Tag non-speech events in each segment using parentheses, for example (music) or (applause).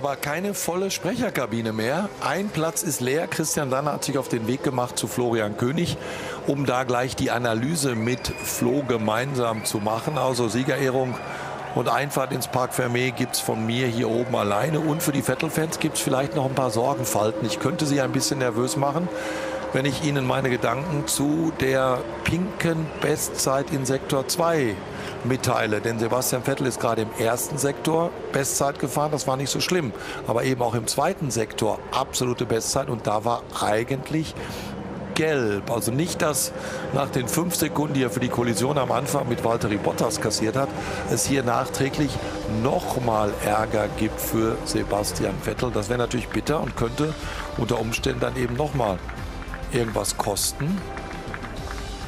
aber keine volle Sprecherkabine mehr. Ein Platz ist leer. Christian Danner hat sich auf den Weg gemacht zu Florian König, um da gleich die Analyse mit Flo gemeinsam zu machen. Also Siegerehrung und Einfahrt ins Park Fermé gibt es von mir hier oben alleine. Und für die Vettel-Fans gibt es vielleicht noch ein paar Sorgenfalten. Ich könnte sie ein bisschen nervös machen, wenn ich Ihnen meine Gedanken zu der pinken Bestzeit in Sektor 2 mitteile. Denn Sebastian Vettel ist gerade im ersten Sektor Bestzeit gefahren. Das war nicht so schlimm. Aber eben auch im zweiten Sektor absolute Bestzeit. Und da war eigentlich gelb. Also nicht, dass nach den fünf Sekunden, die er für die Kollision am Anfang mit Valtteri Bottas kassiert hat, es hier nachträglich nochmal Ärger gibt für Sebastian Vettel. Das wäre natürlich bitter und könnte unter Umständen dann eben nochmal irgendwas kosten.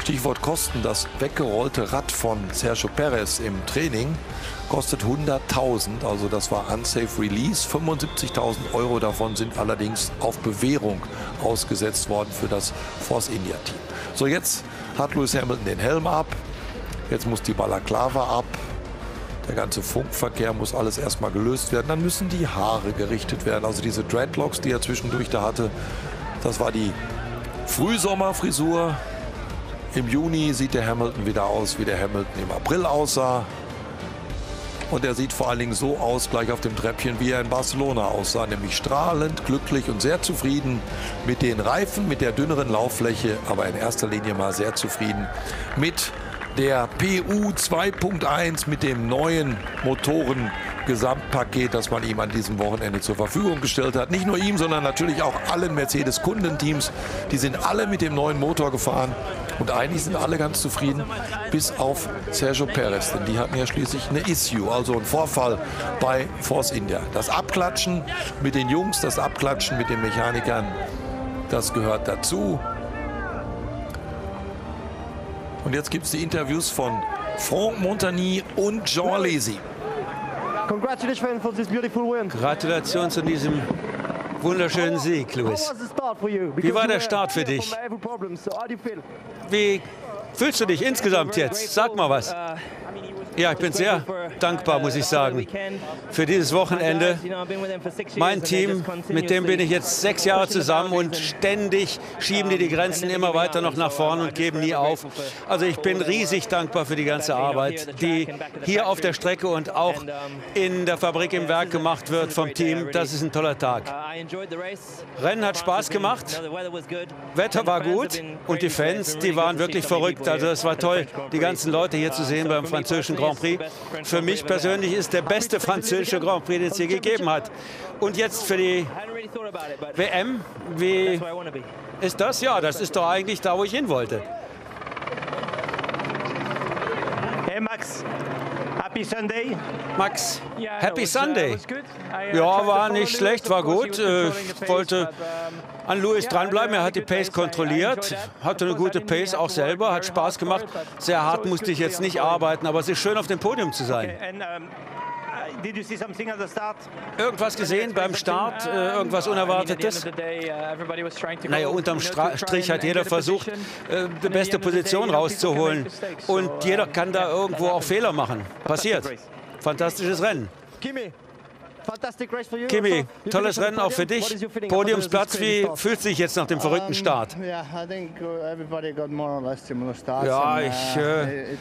Stichwort Kosten, das weggerollte Rad von Sergio Perez im Training kostet 100.000, also das war Unsafe Release. 75.000 Euro davon sind allerdings auf Bewährung ausgesetzt worden für das Force India Team. So, jetzt hat Lewis Hamilton den Helm ab, jetzt muss die Balaklava ab, der ganze Funkverkehr muss alles erstmal gelöst werden. Dann müssen die Haare gerichtet werden. Also diese Dreadlocks, die er zwischendurch da hatte, das war die Frühsommerfrisur. Im Juni sieht der Hamilton wieder aus, wie der Hamilton im April aussah. Und er sieht vor allen Dingen so aus, gleich auf dem Treppchen, wie er in Barcelona aussah, nämlich strahlend, glücklich und sehr zufrieden mit den Reifen, mit der dünneren Lauffläche, aber in erster Linie mal sehr zufrieden mit der PU 2.1, mit dem neuen Motoren. Gesamtpaket, das man ihm an diesem Wochenende zur Verfügung gestellt hat. Nicht nur ihm, sondern natürlich auch allen Mercedes-Kundenteams. Die sind alle mit dem neuen Motor gefahren. Und eigentlich sind alle ganz zufrieden, bis auf Sergio Perez. Denn die hatten ja schließlich eine Issue, also einen Vorfall bei Force India. Das Abklatschen mit den Jungs, das Abklatschen mit den Mechanikern, das gehört dazu. Und jetzt gibt es die Interviews von Franck Montagny und Jean Alesi. Gratulation zu diesem wunderschönen Sieg, Louis. Wie war der Start für dich? Wie fühlst du dich insgesamt jetzt? Sag mal was. Ja, ich bin sehr dankbar, muss ich sagen, für dieses Wochenende. Mein Team, mit dem bin ich jetzt sechs Jahre zusammen und ständig schieben die die Grenzen immer weiter noch nach vorne und geben nie auf. Also ich bin riesig dankbar für die ganze Arbeit, die hier auf der Strecke und auch in der Fabrik im Werk gemacht wird vom Team. Das ist ein toller Tag. Rennen hat Spaß gemacht, Wetter war gut und die Fans, die waren wirklich verrückt. Also es war toll, die ganzen Leute hier zu sehen beim französischen Grand Prix. Für mich persönlich ist der beste französische Grand Prix, den es je gegeben hat. Und jetzt für die WM, wie ist das? Ja, das ist doch eigentlich da, wo ich hin wollte. Hey Max, Happy Sunday. Max, Happy Sunday. Ja, war nicht schlecht, war gut. Äh, ich wollte an Louis dranbleiben. Er hat die Pace kontrolliert, hatte eine gute Pace auch selber, hat Spaß gemacht. Sehr hart musste ich jetzt nicht arbeiten, aber es ist schön, auf dem Podium zu sein. Irgendwas gesehen beim Start? Äh, irgendwas Unerwartetes? Naja, unterm Stra Strich hat jeder versucht, äh, die beste Position rauszuholen. Und jeder kann da irgendwo auch Fehler machen. Passiert. Fantastisches Rennen. Kimi, tolles Rennen auch für dich. Podiumsplatz, wie fühlt sich jetzt nach dem verrückten Start? Uh, ja, ich uh, äh,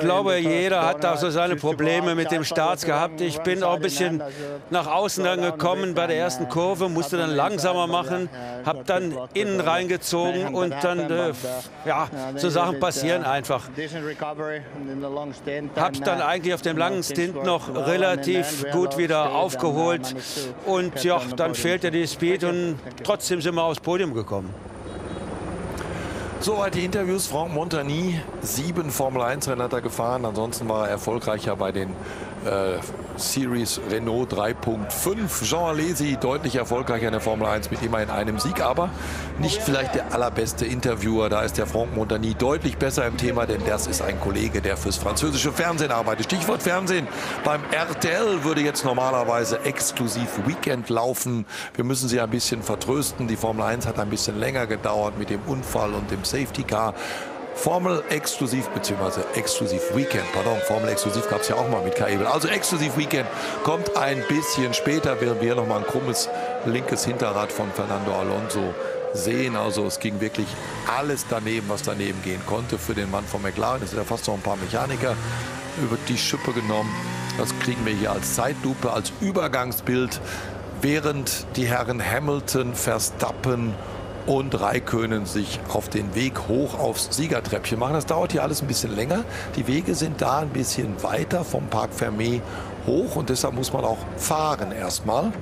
glaube, jeder hat da so seine Probleme mit dem Start gehabt. Ich bin auch ein bisschen nach außen dann gekommen bei der ersten Kurve, musste dann langsamer machen, habe dann innen reingezogen und dann, äh, ja, so Sachen passieren einfach. Habe dann eigentlich auf dem langen Stint noch relativ gut wieder aufgeholt. Und ja, dann fehlte die Speed und trotzdem sind wir aufs Podium gekommen. Soweit die Interviews. Franck Montagny, sieben Formel 1 Rennen hat er gefahren. Ansonsten war er erfolgreicher bei den äh, Series Renault 3.5. Jean Alesi deutlich erfolgreicher in der Formel 1 mit immerhin einem Sieg, aber nicht vielleicht der allerbeste Interviewer. Da ist der Franck Montagny deutlich besser im Thema, denn das ist ein Kollege, der fürs französische Fernsehen arbeitet. Stichwort Fernsehen. Beim RTL würde jetzt normalerweise exklusiv Weekend laufen. Wir müssen Sie ein bisschen vertrösten. Die Formel 1 hat ein bisschen länger gedauert mit dem Unfall und dem Safety Car. Formel exklusiv, beziehungsweise exklusiv Weekend, pardon, Formel exklusiv gab es ja auch mal mit K-Ebel. Also exklusiv Weekend kommt ein bisschen später, während wir noch mal ein krummes linkes Hinterrad von Fernando Alonso sehen. Also es ging wirklich alles daneben, was daneben gehen konnte für den Mann von McLaren. Es sind ja fast noch ein paar Mechaniker über die Schippe genommen. Das kriegen wir hier als Zeitlupe, als Übergangsbild, während die Herren Hamilton, Verstappen und Raikönen sich auf den Weg hoch aufs Siegertreppchen machen. Das dauert hier alles ein bisschen länger. Die Wege sind da ein bisschen weiter vom Parc Fermé hoch und deshalb muss man auch fahren erstmal.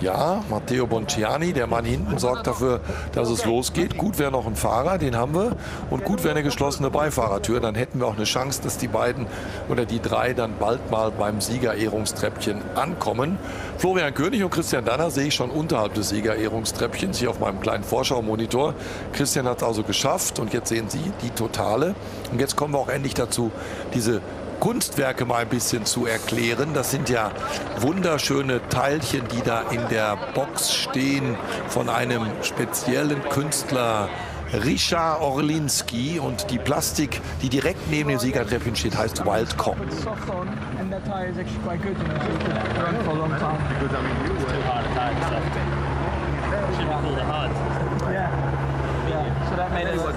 Ja, Matteo Bonciani, der Mann hinten, sorgt dafür, dass es losgeht. Gut wäre noch ein Fahrer, den haben wir. Und gut wäre eine geschlossene Beifahrertür. Dann hätten wir auch eine Chance, dass die beiden oder die drei dann bald mal beim Siegerehrungstreppchen ankommen. Florian König und Christian Danner sehe ich schon unterhalb des Siegerehrungstreppchens hier auf meinem kleinen Vorschau-Monitor. Christian hat es also geschafft und jetzt sehen Sie die Totale. Und jetzt kommen wir auch endlich dazu, diese Kunstwerke mal ein bisschen zu erklären. Das sind ja wunderschöne Teilchen, die da in der Box stehen von einem speziellen Künstler. Richard Orlinski und die Plastik, die direkt neben dem Siegertreppchen steht, heißt Wildcom.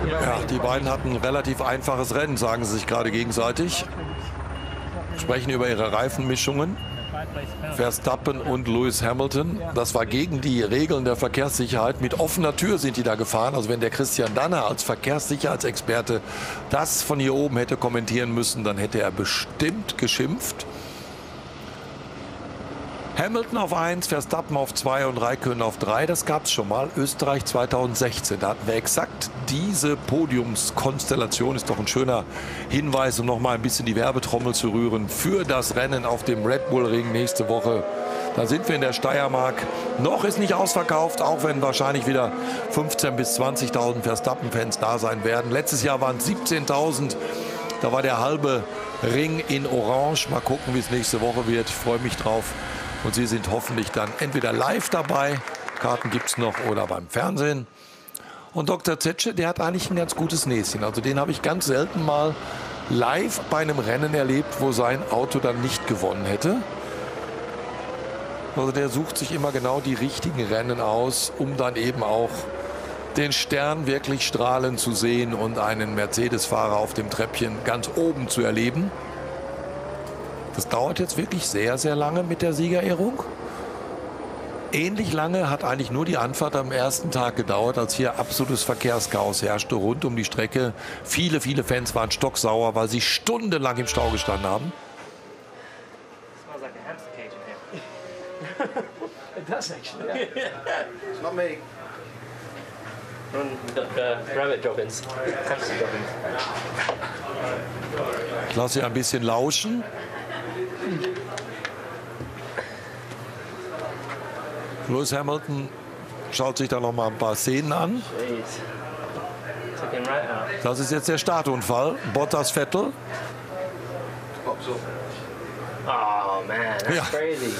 Ja, die beiden hatten ein relativ einfaches Rennen, sagen sie sich gerade gegenseitig sprechen über ihre Reifenmischungen. Verstappen und Lewis Hamilton. Das war gegen die Regeln der Verkehrssicherheit. Mit offener Tür sind die da gefahren. Also wenn der Christian Danner als Verkehrssicherheitsexperte das von hier oben hätte kommentieren müssen, dann hätte er bestimmt geschimpft. Hamilton auf 1, Verstappen auf 2 und Raikkonen auf 3. Das gab es schon mal. Österreich 2016. Da hatten wir exakt diese Podiumskonstellation. Ist doch ein schöner Hinweis, um noch mal ein bisschen die Werbetrommel zu rühren für das Rennen auf dem Red Bull Ring nächste Woche. Da sind wir in der Steiermark. Noch ist nicht ausverkauft, auch wenn wahrscheinlich wieder 15.000 bis 20.000 Verstappen-Fans da sein werden. Letztes Jahr waren es 17.000. Da war der halbe Ring in Orange. Mal gucken, wie es nächste Woche wird. Ich freue mich drauf. Und Sie sind hoffentlich dann entweder live dabei, Karten gibt es noch, oder beim Fernsehen. Und Dr. Zetsche, der hat eigentlich ein ganz gutes Näschen. Also den habe ich ganz selten mal live bei einem Rennen erlebt, wo sein Auto dann nicht gewonnen hätte. Also der sucht sich immer genau die richtigen Rennen aus, um dann eben auch den Stern wirklich strahlen zu sehen und einen Mercedes-Fahrer auf dem Treppchen ganz oben zu erleben. Das dauert jetzt wirklich sehr, sehr lange mit der Siegerehrung. Ähnlich lange hat eigentlich nur die Anfahrt am ersten Tag gedauert, als hier absolutes Verkehrschaos herrschte rund um die Strecke. Viele, viele Fans waren stocksauer, weil sie stundenlang im Stau gestanden haben. It does actually. Yeah. it's not me. We've got rabbit droppings. Ich lasse Sie ein bisschen lauschen. Lewis Hamilton schaut sich da noch mal ein paar Szenen an. Das ist jetzt der Startunfall. Bottas Vettel. Oh man, that's ja. crazy.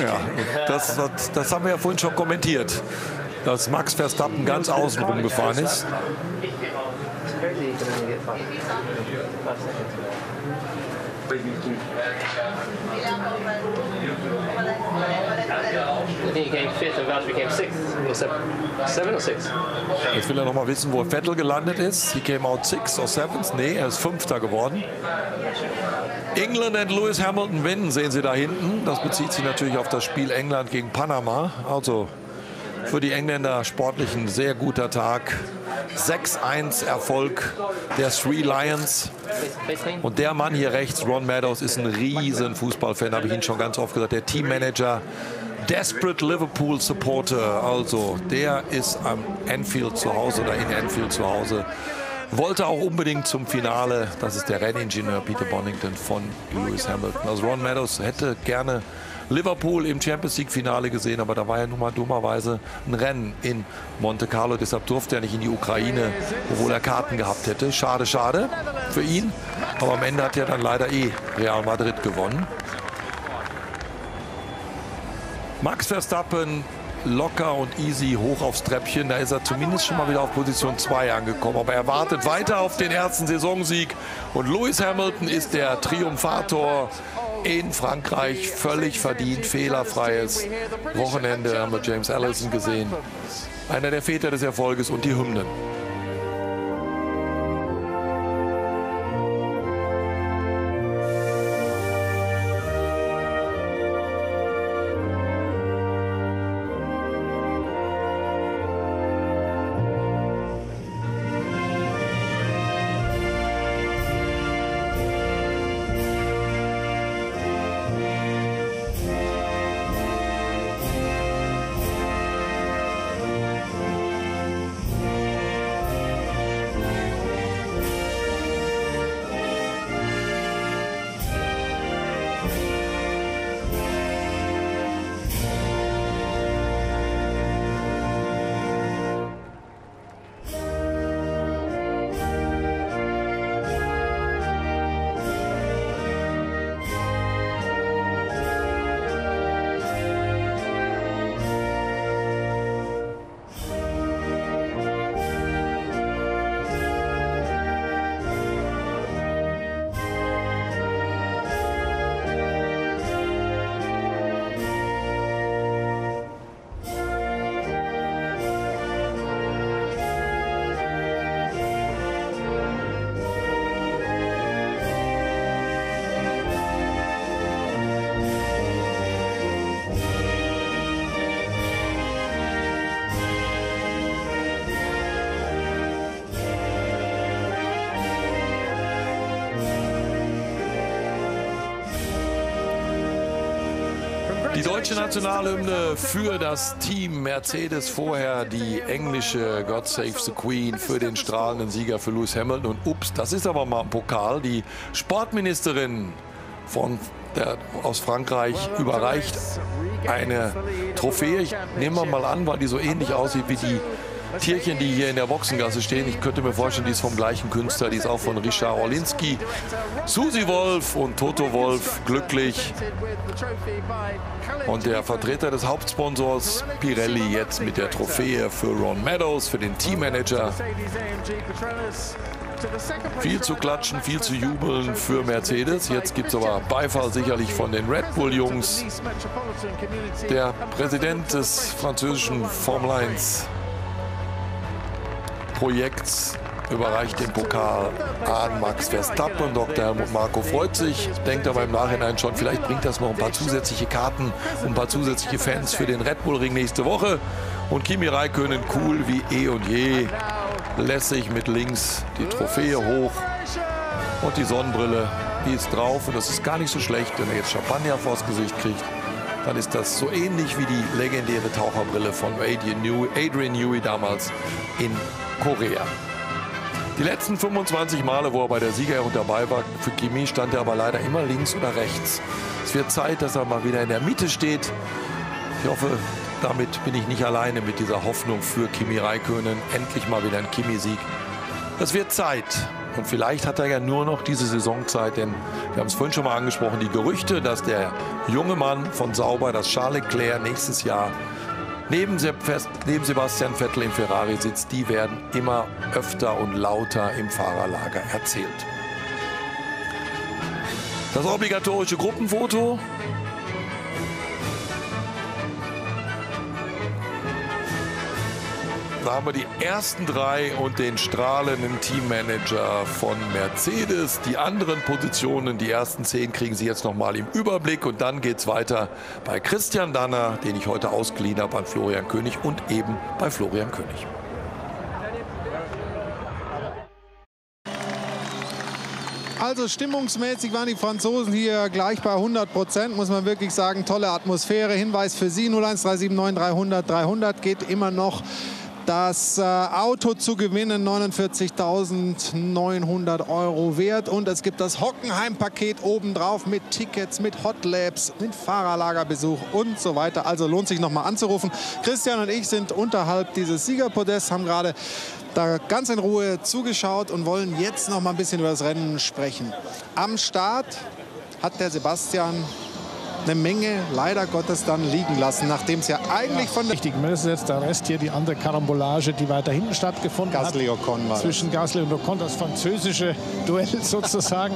Ja, das, das, das haben wir ja vorhin schon kommentiert, dass Max Verstappen ganz außenrum gefahren ist. Jetzt will er noch mal wissen, wo Vettel gelandet ist. He came out sixth or seventh. Nee, er ist Fünfter geworden. England und Lewis Hamilton win, sehen Sie da hinten. Das bezieht sich natürlich auf das Spiel England gegen Panama. Also für die Engländer sportlich ein sehr guter Tag. 6-1 Erfolg der Three Lions. Und der Mann hier rechts, Ron Meadows, ist ein riesen Fußballfan, habe ich Ihnen schon ganz oft gesagt. Der Teammanager, Desperate Liverpool Supporter. Also der ist am Anfield zu Hause oder in Anfield zu Hause. Wollte auch unbedingt zum Finale. Das ist der Renningenieur Peter Bonington von Lewis Hamilton. Also Ron Meadows hätte gerne Liverpool im Champions League Finale gesehen, aber da war ja nun mal dummerweise ein Rennen in Monte Carlo. Deshalb durfte er nicht in die Ukraine, obwohl er Karten gehabt hätte. Schade, schade für ihn. Aber am Ende hat er dann leider eh Real Madrid gewonnen. Max Verstappen locker und easy hoch aufs Treppchen. Da ist er zumindest schon mal wieder auf Position 2 angekommen. Aber er wartet weiter auf den ersten Saisonsieg. Und Lewis Hamilton ist der Triumphator in Frankreich. Völlig verdient, fehlerfreies Wochenende haben wir James Allison gesehen. Einer der Väter des Erfolges und die Hymnen. Die deutsche Nationalhymne für das Team Mercedes vorher die englische God Save the Queen für den strahlenden Sieger für Lewis Hamilton. Und ups, das ist aber mal ein Pokal. Die Sportministerin von der, aus Frankreich überreicht eine Trophäe. Ich nehme mal an, weil die so ähnlich aussieht wie die Tierchen, die hier in der Boxengasse stehen. Ich könnte mir vorstellen, die ist vom gleichen Künstler. Die ist auch von Richard Orlinski. Susi Wolf und Toto Wolf glücklich. Und der Vertreter des Hauptsponsors Pirelli jetzt mit der Trophäe für Ron Meadows, für den Teammanager. Viel zu klatschen, viel zu jubeln für Mercedes. Jetzt gibt es aber Beifall sicherlich von den Red Bull-Jungs. Der Präsident des französischen Formel 1 Projekts überreicht den Pokal an Max Verstappen. Dr. Helmut Marko freut sich, denkt aber im Nachhinein schon, vielleicht bringt das noch ein paar zusätzliche Karten und ein paar zusätzliche Fans für den Red Bull Ring nächste Woche. Und Kimi Räikkönen, cool wie eh und je, lässig mit links die Trophäe hoch und die Sonnenbrille, die ist drauf. Und das ist gar nicht so schlecht, wenn er jetzt Champagner vors Gesicht kriegt. Dann ist das so ähnlich wie die legendäre Taucherbrille von Adrian Newey, Adrian Newey damals in Korea. Die letzten 25 Male, wo er bei der Siegerehrung dabei war, für Kimi stand er aber leider immer links oder rechts. Es wird Zeit, dass er mal wieder in der Mitte steht. Ich hoffe, damit bin ich nicht alleine mit dieser Hoffnung für Kimi Räikkönen. Endlich mal wieder ein Kimi-Sieg. Es wird Zeit. Und vielleicht hat er ja nur noch diese Saisonzeit, denn wir haben es vorhin schon mal angesprochen, die Gerüchte, dass der junge Mann von Sauber, das Charles Leclerc nächstes Jahr neben, neben Sebastian Vettel im Ferrari sitzt, die werden immer öfter und lauter im Fahrerlager erzählt. Das obligatorische Gruppenfoto. Da haben wir die ersten drei und den strahlenden Teammanager von Mercedes. Die anderen Positionen, die ersten zehn, kriegen Sie jetzt nochmal im Überblick. Und dann geht es weiter bei Christian Danner, den ich heute ausgeliehen habe an Florian König und eben bei Florian König. Also stimmungsmäßig waren die Franzosen hier gleich bei 100 Prozent, muss man wirklich sagen. Tolle Atmosphäre. Hinweis für Sie 01379 300 300 geht immer noch das äh, Auto zu gewinnen, 49.900 Euro wert. Und es gibt das Hockenheim-Paket obendrauf mit Tickets, mit Hot Labs, mit Fahrerlagerbesuch und so weiter. Also lohnt sich noch mal anzurufen. Christian und ich sind unterhalb dieses Siegerpodests, haben gerade da ganz in Ruhe zugeschaut und wollen jetzt noch mal ein bisschen über das Rennen sprechen. Am Start hat der Sebastian eine Menge leider Gottes dann liegen lassen, nachdem es ja eigentlich ja, von der... Richtig, das ist jetzt der Rest hier, die andere Karambolage, die weiter hinten stattgefunden Gasly hat. Ocon war Zwischen Gasly und Ocon, das französische Duell (laughs) sozusagen.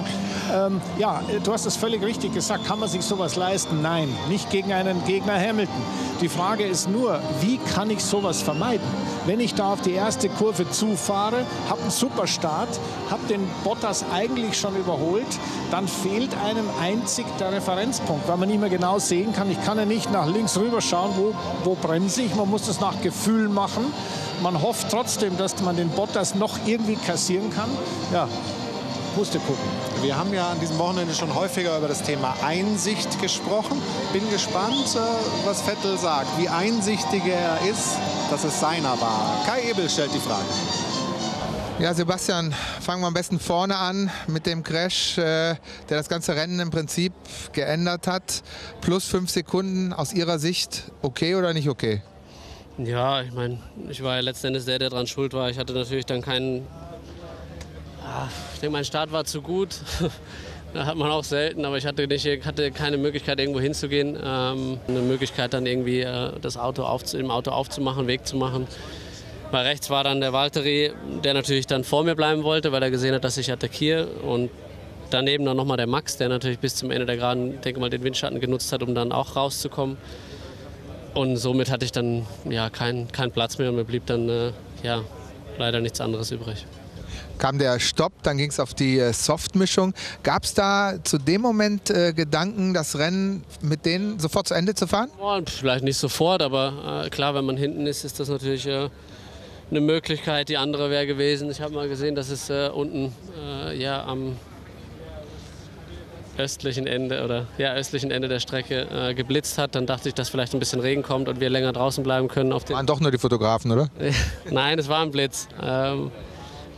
ähm, ja, du hast es völlig richtig gesagt. Kann man sich sowas leisten? Nein, nicht gegen einen Gegner Hamilton. Die Frage ist nur, wie kann ich sowas vermeiden? Wenn ich da auf die erste Kurve zufahre, habe einen super Start, habe den Bottas eigentlich schon überholt, dann fehlt einem einzig der Referenzpunkt, weil man nicht mehr genau sehen kann. Ich kann ja nicht nach links rüber schauen, wo, wo bremse ich. Man muss das nach Gefühl machen. Man hofft trotzdem, dass man den Bottas noch irgendwie kassieren kann. Ja, musste gucken. Wir haben ja an diesem Wochenende schon häufiger über das Thema Einsicht gesprochen. Bin gespannt, äh, was Vettel sagt, wie einsichtig er ist, dass es seiner war. Kai Ebel stellt die Frage. Ja, Sebastian, fangen wir am besten vorne an mit dem Crash, äh, der das ganze Rennen im Prinzip geändert hat. Plus fünf Sekunden aus Ihrer Sicht, okay oder nicht okay? Ja, ich meine, ich war ja letzten Endes der, der daran schuld war. Ich hatte natürlich dann keinen. Ja, ich denke, mein Start war zu gut. (laughs) das hat man auch selten, aber ich hatte, nicht, hatte keine Möglichkeit, irgendwo hinzugehen. Ähm, eine Möglichkeit, dann irgendwie äh, das Auto auf, im Auto aufzumachen, Weg zu machen. Weil rechts war dann der Valtteri, der natürlich dann vor mir bleiben wollte, weil er gesehen hat, dass ich attackiere. Und daneben dann nochmal der Max, der natürlich bis zum Ende der Geraden, denke mal, den Windschatten genutzt hat, um dann auch rauszukommen. Und somit hatte ich dann ja, keinen kein Platz mehr und mir blieb dann äh, ja, leider nichts anderes übrig. Kam der Stopp, dann ging es auf die äh, Softmischung. Gab es da zu dem Moment äh, Gedanken, das Rennen mit denen sofort zu Ende zu fahren? Oh, vielleicht nicht sofort, aber äh, klar, wenn man hinten ist, ist das natürlich äh, eine Möglichkeit. Die andere wäre gewesen, ich habe mal gesehen, dass es äh, unten äh, ja, am östlichen Ende oder ja, östlichen Ende der Strecke äh, geblitzt hat. Dann dachte ich, dass vielleicht ein bisschen Regen kommt und wir länger draußen bleiben können. Auf Waren doch nur die Fotografen, oder? (laughs) Nein, es war ein Blitz. Ähm,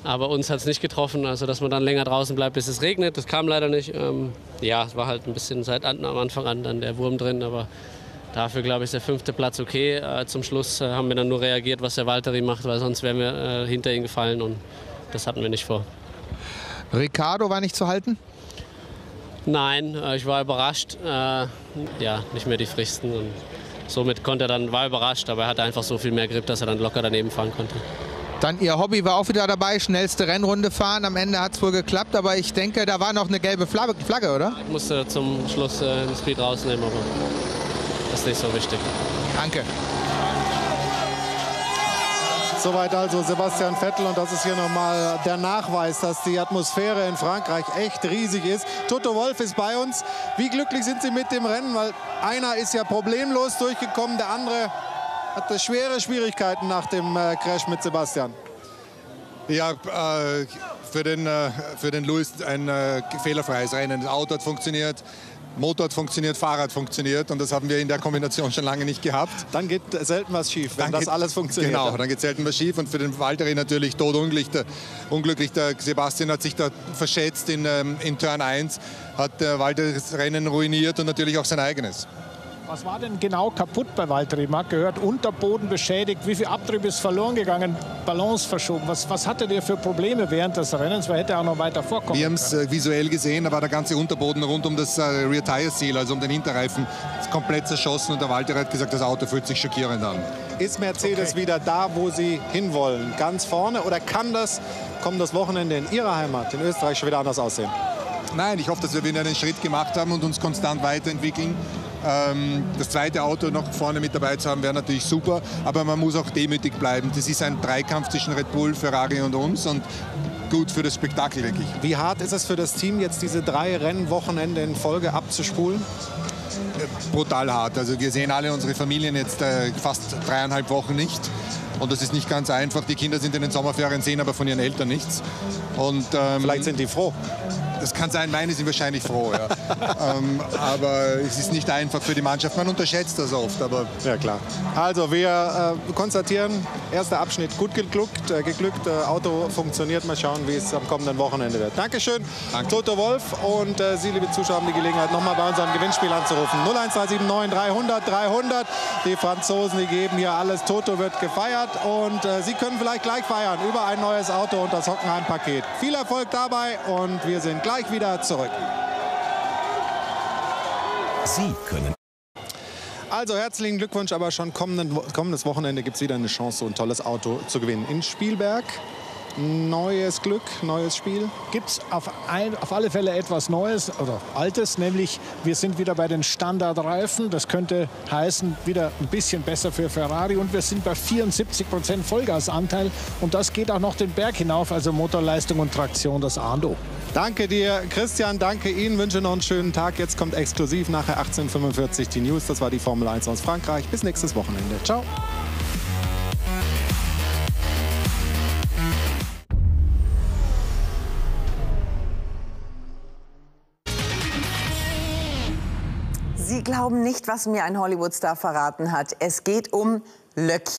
aber uns hat es nicht getroffen, also dass man dann länger draußen bleibt, bis es regnet. Das kam leider nicht. Ähm, ja, es war halt ein bisschen seit am Anfang an dann der Wurm drin, aber Dafür glaube ich ist der fünfte Platz okay. Äh, zum Schluss äh, haben wir dann nur reagiert, was der Valtteri macht, weil sonst wären wir äh, hinter ihm gefallen und das hatten wir nicht vor. Ricardo war nicht zu halten? Nein, ich war überrascht. Ja, nicht mehr die frischsten und somit konnte er dann, war überrascht, aber er hatte einfach so viel mehr Grip, dass er dann locker daneben fahren konnte. Dann Ihr Hobby war auch wieder dabei, schnellste Rennrunde fahren. Am Ende hat es wohl geklappt, aber ich denke, da war noch eine gelbe Flagge, oder? Ich musste zum Schluss äh, den Speed rausnehmen, aber ist nicht so wichtig. Danke. Soweit also Sebastian Vettel und das ist hier nochmal der Nachweis, dass die Atmosphäre in Frankreich echt riesig ist. Toto Wolf ist bei uns. Wie glücklich sind Sie mit dem Rennen? Weil einer ist ja problemlos durchgekommen, der andere hatte schwere Schwierigkeiten nach dem äh, Crash mit Sebastian. Ja, äh, für den, äh, für den Louis ein äh, fehlerfreies Rennen. Das Auto hat funktioniert, Motor hat funktioniert, Fahrrad funktioniert und das haben wir in der Kombination schon lange nicht gehabt. Dann geht selten was schief, wenn dann das geht, alles funktioniert. Genau, dann geht selten was schief und für den Walteri natürlich todunglücklich. Der, unglücklich, der Sebastian hat sich da verschätzt in, ähm, in Turn 1, hat der Walter das Rennen ruiniert und natürlich auch sein eigenes. Was war denn genau kaputt bei Valtteri? Man hat gehört, Unterboden beschädigt. Wie viel Abtrieb ist verloren gegangen? Balance verschoben. Was, was hatte der für Probleme während des Rennens? Wer hätte auch noch weiter vorkommen Wir haben es äh, visuell gesehen, da war der ganze Unterboden rund um das äh, Rear Tire Seal, also um den Hinterreifen, komplett zerschossen. Und der Walter hat gesagt, das Auto fühlt sich schockierend an. Ist Mercedes okay. wieder da, wo sie hinwollen? Ganz vorne? Oder kann das, kommt das Wochenende in Ihrer Heimat, in Österreich, schon wieder anders aussehen? Nein, ich hoffe, dass wir wieder einen Schritt gemacht haben und uns konstant weiterentwickeln. Ähm, das zweite Auto noch vorne mit dabei zu haben, wäre natürlich super, aber man muss auch demütig bleiben. Das ist ein Dreikampf zwischen Red Bull, Ferrari und uns und gut für das Spektakel, denke ich. Wie hart ist es für das Team, jetzt diese drei Rennwochenende in Folge abzuspulen? Brutal hart. Also wir sehen alle unsere Familien jetzt äh, fast dreieinhalb Wochen nicht. Und das ist nicht ganz einfach. Die Kinder sind in den Sommerferien, sehen aber von ihren Eltern nichts. Und, ähm, Vielleicht sind die froh. Das kann sein, meine sind wahrscheinlich froh. Ja. Ähm, aber es ist nicht einfach für die Mannschaft. Man unterschätzt das oft. Aber ja, klar. Also, wir äh, konstatieren, erster Abschnitt gut geglückt. Äh, geglückt äh, Auto funktioniert. Mal schauen, wie es am kommenden Wochenende wird. Dankeschön, Danke. Toto Wolf. Und äh, Sie, liebe Zuschauer, haben die Gelegenheit, nochmal bei unserem Gewinnspiel anzurufen. 01379 300 300. Die Franzosen, die geben hier alles. Toto wird gefeiert. Und äh, Sie können vielleicht gleich feiern über ein neues Auto und das Hockenheim-Paket. Viel Erfolg dabei und wir sind gleich wieder zurück. Sie können also herzlichen Glückwunsch, aber schon kommenden, kommendes Wochenende gibt es wieder eine Chance, so ein tolles Auto zu gewinnen. In Spielberg neues Glück, neues Spiel? Gibt es auf, auf alle Fälle etwas Neues oder Altes, nämlich wir sind wieder bei den Standardreifen. Das könnte heißen, wieder ein bisschen besser für Ferrari und wir sind bei 74 Prozent Vollgasanteil und das geht auch noch den Berg hinauf, also Motorleistung und Traktion, das Ando. Danke dir, Christian. Danke Ihnen. Wünsche noch einen schönen Tag. Jetzt kommt exklusiv nachher 18.45 die News. Das war die Formel 1 aus Frankreich. Bis nächstes Wochenende. Ciao. Sie glauben nicht, was mir ein Hollywoodstar verraten hat. Es geht um Löckchen.